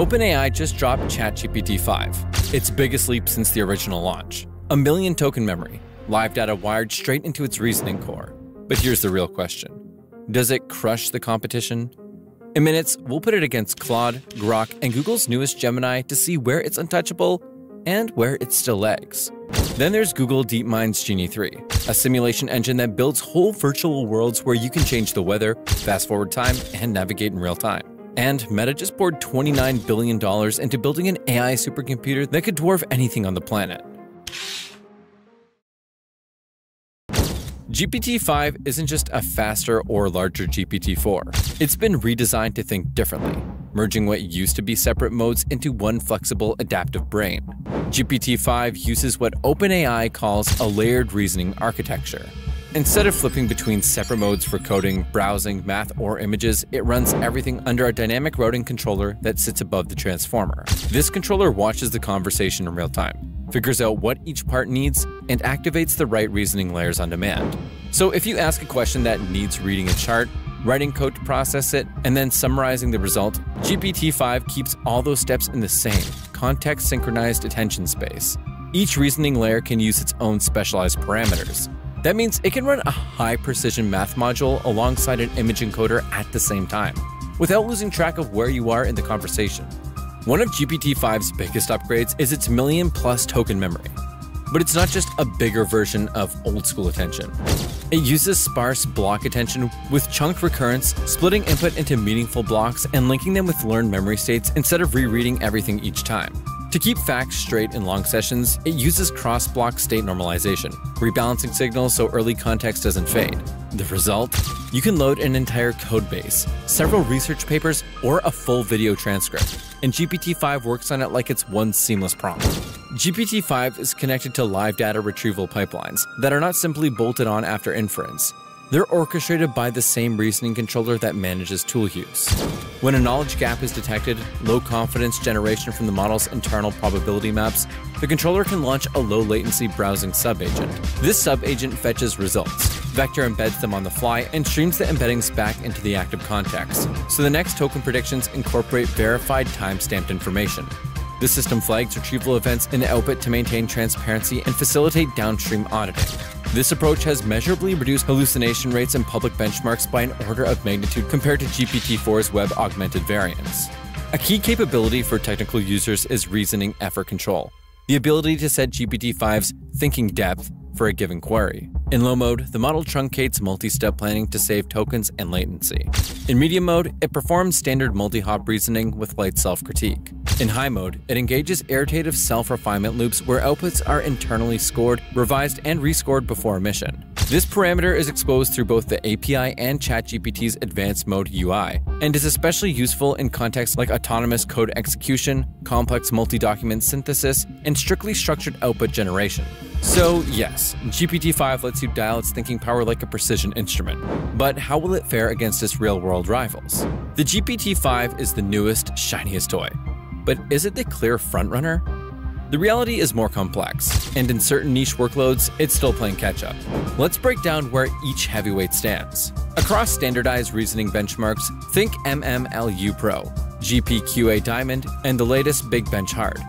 OpenAI just dropped ChatGPT 5, its biggest leap since the original launch. A million token memory, live data wired straight into its reasoning core. But here's the real question Does it crush the competition? In minutes, we'll put it against Claude, Grok, and Google's newest Gemini to see where it's untouchable and where it still lags. Then there's Google DeepMind's Genie 3, a simulation engine that builds whole virtual worlds where you can change the weather, fast forward time, and navigate in real time. And Meta just poured $29 billion into building an AI supercomputer that could dwarf anything on the planet. GPT-5 isn't just a faster or larger GPT-4. It's been redesigned to think differently, merging what used to be separate modes into one flexible adaptive brain. GPT-5 uses what OpenAI calls a layered reasoning architecture. Instead of flipping between separate modes for coding, browsing, math, or images, it runs everything under a dynamic routing controller that sits above the transformer. This controller watches the conversation in real time, figures out what each part needs, and activates the right reasoning layers on demand. So if you ask a question that needs reading a chart, writing code to process it, and then summarizing the result, GPT-5 keeps all those steps in the same, context-synchronized attention space. Each reasoning layer can use its own specialized parameters. That means it can run a high-precision math module alongside an image encoder at the same time, without losing track of where you are in the conversation. One of GPT-5's biggest upgrades is its million plus token memory. But it's not just a bigger version of old school attention. It uses sparse block attention with chunked recurrence, splitting input into meaningful blocks and linking them with learned memory states instead of rereading everything each time. To keep facts straight in long sessions, it uses cross-block state normalization, rebalancing signals so early context doesn't fade. The result? You can load an entire codebase, several research papers, or a full video transcript, and GPT-5 works on it like it's one seamless prompt. GPT-5 is connected to live data retrieval pipelines that are not simply bolted on after inference. They're orchestrated by the same reasoning controller that manages tool use. When a knowledge gap is detected, low confidence generation from the model's internal probability maps, the controller can launch a low latency browsing subagent. This subagent fetches results, Vector embeds them on the fly, and streams the embeddings back into the active context, so the next token predictions incorporate verified time-stamped information. The system flags retrieval events in the output to maintain transparency and facilitate downstream auditing. This approach has measurably reduced hallucination rates in public benchmarks by an order of magnitude compared to GPT-4's web augmented variants. A key capability for technical users is reasoning effort control, the ability to set GPT-5's thinking depth for a given query. In low mode, the model truncates multi-step planning to save tokens and latency. In medium mode, it performs standard multi-hop reasoning with light self-critique. In high mode, it engages iterative self-refinement loops where outputs are internally scored, revised, and rescored before emission. This parameter is exposed through both the API and ChatGPT's advanced mode UI, and is especially useful in contexts like autonomous code execution, complex multi-document synthesis, and strictly structured output generation. So, yes, GPT-5 lets you dial its thinking power like a precision instrument. But how will it fare against its real-world rivals? The GPT-5 is the newest, shiniest toy. But is it the clear frontrunner? The reality is more complex, and in certain niche workloads, it's still playing catch up. Let's break down where each heavyweight stands. Across standardized reasoning benchmarks, think MMLU Pro, GPQA Diamond, and the latest Big Bench Hard.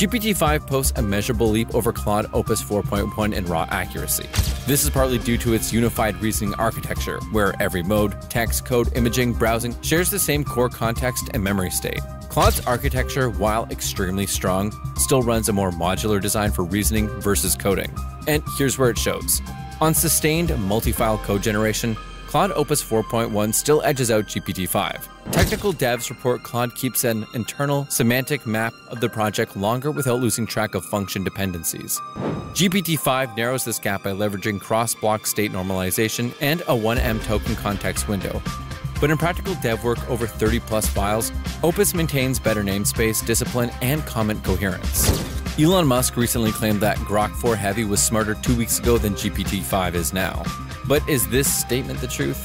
GPT-5 posts a measurable leap over Claude Opus 4.1 in raw accuracy. This is partly due to its unified reasoning architecture, where every mode, text, code, imaging, browsing shares the same core context and memory state. Claude's architecture, while extremely strong, still runs a more modular design for reasoning versus coding. And here's where it shows. On sustained multi-file code generation, Claude Opus 4.1 still edges out GPT-5. Technical devs report Claude keeps an internal semantic map of the project longer without losing track of function dependencies. GPT-5 narrows this gap by leveraging cross-block state normalization and a 1M token context window. But in practical dev work over 30 plus files, Opus maintains better namespace, discipline, and comment coherence. Elon Musk recently claimed that Grok 4 Heavy was smarter two weeks ago than GPT-5 is now. But is this statement the truth?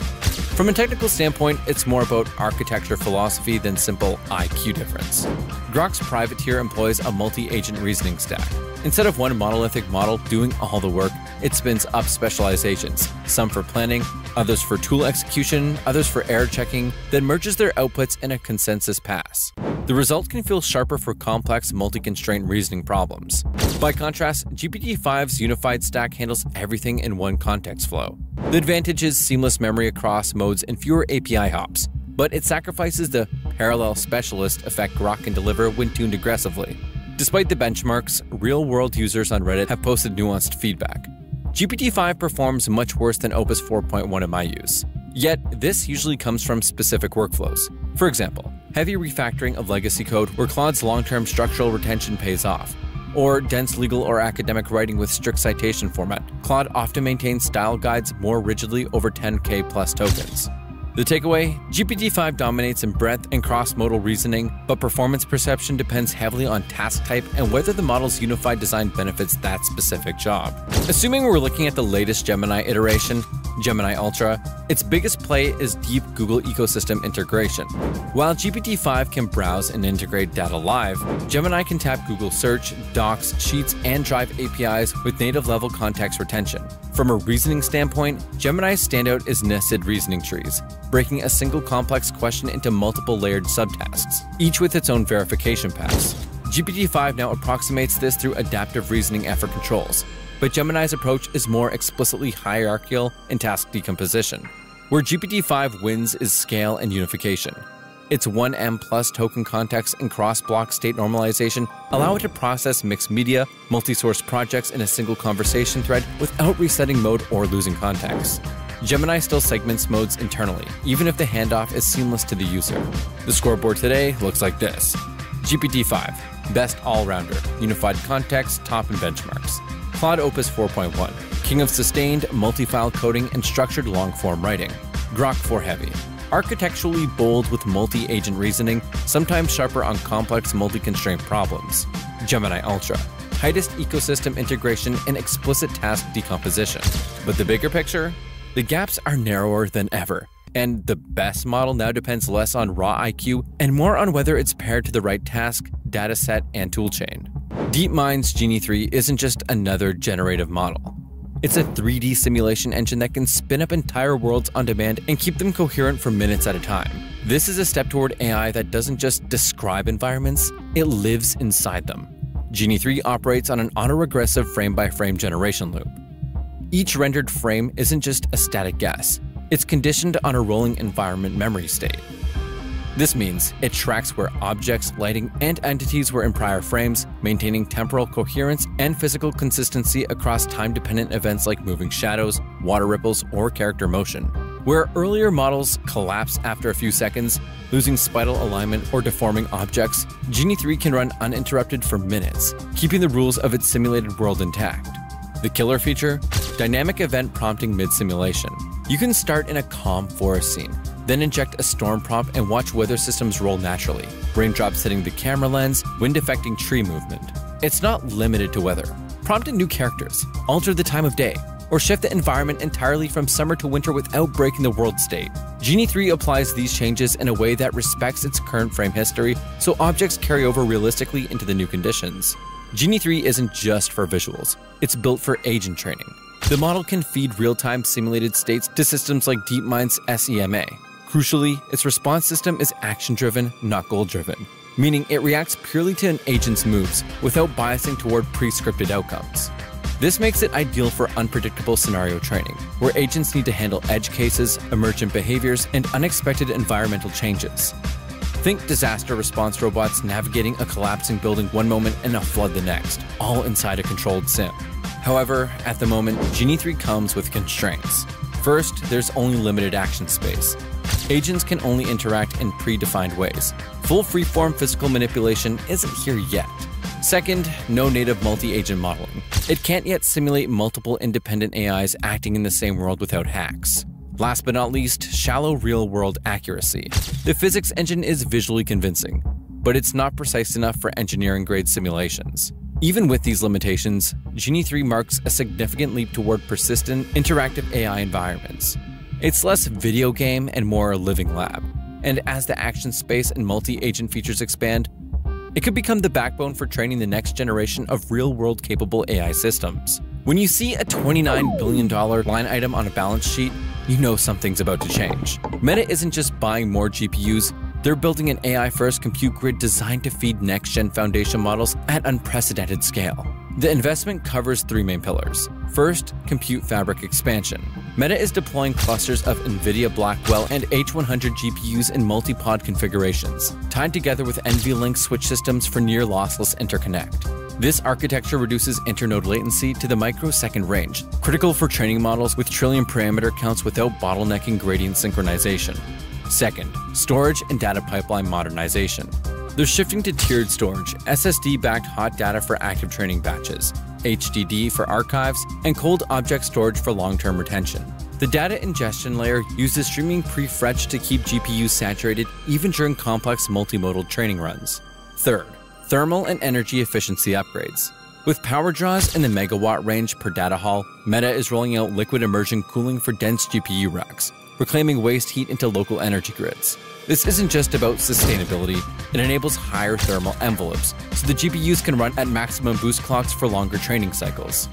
From a technical standpoint, it's more about architecture philosophy than simple IQ difference. Grok's private tier employs a multi agent reasoning stack. Instead of one monolithic model doing all the work, it spins up specialized agents, some for planning, others for tool execution, others for error checking, then merges their outputs in a consensus pass. The result can feel sharper for complex multi-constraint reasoning problems. By contrast, GPT-5's unified stack handles everything in one context flow. The advantage is seamless memory across modes and fewer API hops, but it sacrifices the parallel specialist effect Grok can deliver when tuned aggressively. Despite the benchmarks, real-world users on Reddit have posted nuanced feedback. GPT-5 performs much worse than Opus 4.1 in my use. Yet, this usually comes from specific workflows. For example, heavy refactoring of legacy code where Claude's long-term structural retention pays off, or dense legal or academic writing with strict citation format. Claude often maintains style guides more rigidly over 10k plus tokens. The takeaway GPT 5 dominates in breadth and cross modal reasoning, but performance perception depends heavily on task type and whether the model's unified design benefits that specific job. Assuming we're looking at the latest Gemini iteration, Gemini Ultra, its biggest play is deep Google ecosystem integration. While GPT 5 can browse and integrate data live, Gemini can tap Google Search, Docs, Sheets, and Drive APIs with native level context retention. From a reasoning standpoint, Gemini's standout is nested reasoning trees, breaking a single complex question into multiple layered subtasks, each with its own verification pass. GPT-5 now approximates this through adaptive reasoning effort controls, but Gemini's approach is more explicitly hierarchical in task decomposition. Where GPT-5 wins is scale and unification. Its 1M plus token context and cross-block state normalization allow it to process mixed media, multi-source projects in a single conversation thread without resetting mode or losing context. Gemini still segments modes internally, even if the handoff is seamless to the user. The scoreboard today looks like this. GPT-5, best all-rounder, unified context, top in benchmarks. Claude Opus 4.1, king of sustained, multi-file coding and structured long-form writing. Grok 4 Heavy, architecturally bold with multi-agent reasoning, sometimes sharper on complex multi-constraint problems. Gemini Ultra, tightest ecosystem integration and explicit task decomposition. But the bigger picture? The gaps are narrower than ever, and the best model now depends less on raw IQ and more on whether it's paired to the right task, dataset, and toolchain. DeepMind's Genie 3 isn't just another generative model. It's a 3D simulation engine that can spin up entire worlds on demand and keep them coherent for minutes at a time. This is a step toward AI that doesn't just describe environments, it lives inside them. Genie 3 operates on an autoregressive frame by frame generation loop. Each rendered frame isn't just a static guess, it's conditioned on a rolling environment memory state. This means it tracks where objects, lighting, and entities were in prior frames, maintaining temporal coherence and physical consistency across time dependent events like moving shadows, water ripples, or character motion. Where earlier models collapse after a few seconds, losing spatial alignment or deforming objects, Genie 3 can run uninterrupted for minutes, keeping the rules of its simulated world intact. The killer feature? Dynamic event prompting mid simulation. You can start in a calm forest scene, then inject a storm prompt and watch weather systems roll naturally. Raindrops hitting the camera lens, wind affecting tree movement. It's not limited to weather. Prompt in new characters, alter the time of day, or shift the environment entirely from summer to winter without breaking the world state. Genie 3 applies these changes in a way that respects its current frame history so objects carry over realistically into the new conditions. Genie 3 isn't just for visuals, it's built for agent training. The model can feed real time simulated states to systems like DeepMind's SIMA, Crucially, its response system is action driven, not goal driven, meaning it reacts purely to an agent's moves without biasing toward pre scripted outcomes. This makes it ideal for unpredictable scenario training, where agents need to handle edge cases, emergent behaviors, and unexpected environmental changes. Think disaster response robots navigating a collapsing building one moment and a flood the next, all inside a controlled sim. However, at the moment, Genie 3 comes with constraints. First, there's only limited action space, Agents can only interact in predefined ways. Full freeform physical manipulation isn't here yet. Second, no native multi agent modeling. It can't yet simulate multiple independent AIs acting in the same world without hacks. Last but not least, shallow real world accuracy. The physics engine is visually convincing, but it's not precise enough for engineering grade simulations. Even with these limitations, Genie 3 marks a significant leap toward persistent, interactive AI environments. It's less video game and more a living lab. And as the action space and multi agent features expand, it could become the backbone for training the next generation of real world capable AI systems. When you see a $29 billion line item on a balance sheet, you know something's about to change. Meta isn't just buying more GPUs, they're building an AI first compute grid designed to feed next gen foundation models at unprecedented scale. The investment covers three main pillars. First, compute fabric expansion. Meta is deploying clusters of NVIDIA Blackwell and H100 GPUs in multi pod configurations, tied together with NVLink switch systems for near lossless interconnect. This architecture reduces internode latency to the microsecond range, critical for training models with trillion parameter counts without bottlenecking gradient synchronization. Second, storage and data pipeline modernization. They're shifting to tiered storage, SSD backed hot data for active training batches, HDD for archives, and cold object storage for long term retention. The data ingestion layer uses streaming prefetch to keep GPUs saturated even during complex multimodal training runs. Third, thermal and energy efficiency upgrades. With power draws in the megawatt range per data hall, Meta is rolling out liquid immersion cooling for dense GPU racks, reclaiming waste heat into local energy grids. This isn't just about sustainability, it enables higher thermal envelopes, so the GPUs can run at maximum boost clocks for longer training cycles.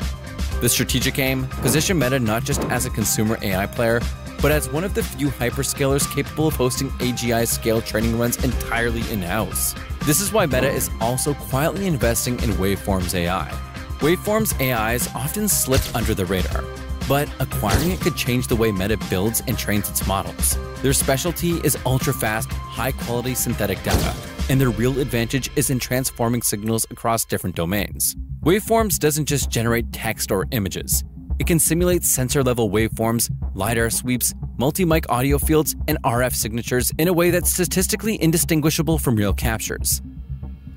The strategic aim position Meta not just as a consumer AI player, but as one of the few hyperscalers capable of hosting AGI scale training runs entirely in house. This is why Meta is also quietly investing in Waveforms AI. Waveforms AIs often slip under the radar, but acquiring it could change the way Meta builds and trains its models. Their specialty is ultra fast, high quality synthetic data, and their real advantage is in transforming signals across different domains. Waveforms doesn't just generate text or images. It can simulate sensor level waveforms, LiDAR sweeps, multi mic audio fields, and RF signatures in a way that's statistically indistinguishable from real captures.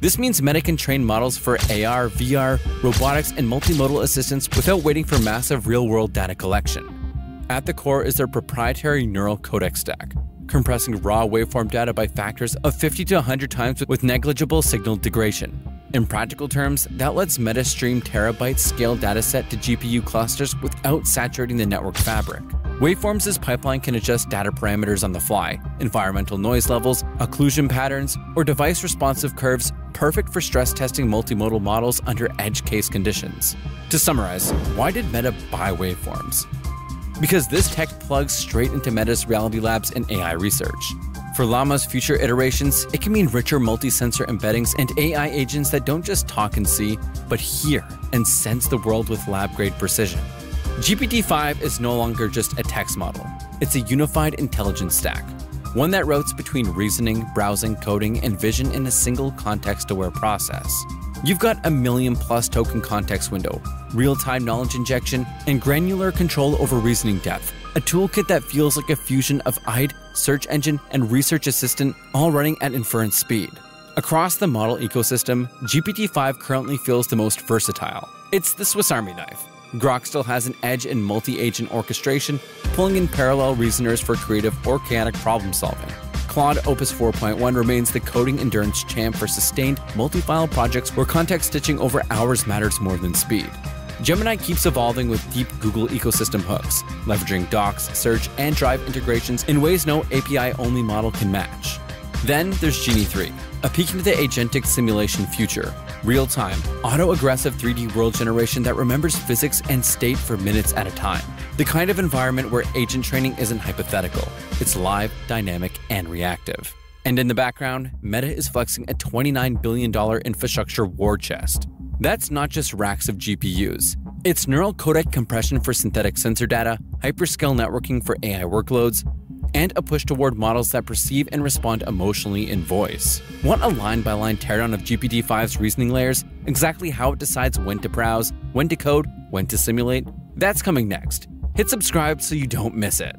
This means Meta can train models for AR, VR, robotics, and multimodal assistance without waiting for massive real world data collection. At the core is their proprietary neural codec stack, compressing raw waveform data by factors of 50 to 100 times with negligible signal degradation. In practical terms, that lets Meta stream terabyte scale dataset to GPU clusters without saturating the network fabric. Waveforms' pipeline can adjust data parameters on the fly, environmental noise levels, occlusion patterns, or device responsive curves perfect for stress testing multimodal models under edge case conditions. To summarize, why did Meta buy Waveforms? Because this tech plugs straight into Meta's Reality Labs and AI research. For Llama's future iterations, it can mean richer multi-sensor embeddings and AI agents that don't just talk and see, but hear and sense the world with lab-grade precision. GPT-5 is no longer just a text model. It's a unified intelligence stack, one that routes between reasoning, browsing, coding, and vision in a single context-aware process. You've got a million plus token context window, real-time knowledge injection, and granular control over reasoning depth, a toolkit that feels like a fusion of IDE, search engine, and research assistant all running at inference speed. Across the model ecosystem, GPT-5 currently feels the most versatile. It's the Swiss Army knife, Grok still has an edge in multi agent orchestration, pulling in parallel reasoners for creative or chaotic problem solving. Claude Opus 4.1 remains the coding endurance champ for sustained, multi file projects where context stitching over hours matters more than speed. Gemini keeps evolving with deep Google ecosystem hooks, leveraging docs, search, and drive integrations in ways no API only model can match. Then there's Genie 3, a peek into the agentic simulation future, real time, autoregressive 3D world generation that remembers physics and state for minutes at a time. The kind of environment where agent training isn't hypothetical, it's live, dynamic, and reactive. And in the background, Meta is flexing a $29 billion infrastructure war chest. That's not just racks of GPUs. It's neural codec compression for synthetic sensor data, hyperscale networking for AI workloads, and a push toward models that perceive and respond emotionally in voice. Want a line by line teardown of GPT 5's reasoning layers? Exactly how it decides when to browse, when to code, when to simulate? That's coming next. Hit subscribe so you don't miss it.